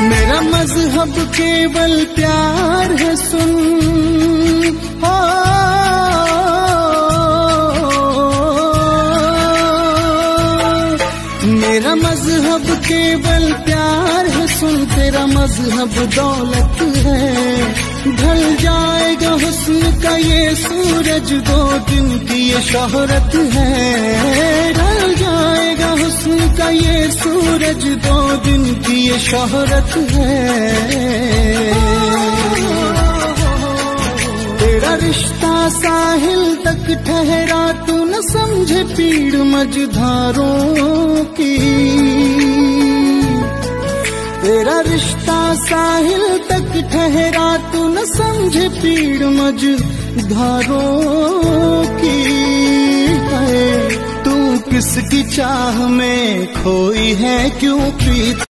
मेरा मज़हब केवल प्यार है, सुन। हो मेरा मज़हब केवल प्यार है, सुन। तेरा मज़हब दौलत है। ढल जाएगा हुस्न का ये सूरज, दो दिन की ये शोहरत है। ये सूरज दो दिन की ये शोहरत है। तेरा रिश्ता साहिल तक ठहरा, तू न समझे पीड़ मझधारों की। तेरा रिश्ता साहिल तक ठहरा, तू न समझे पीड़ मझ मझधारों किसकी चाह में खोई है क्यों प्रीत?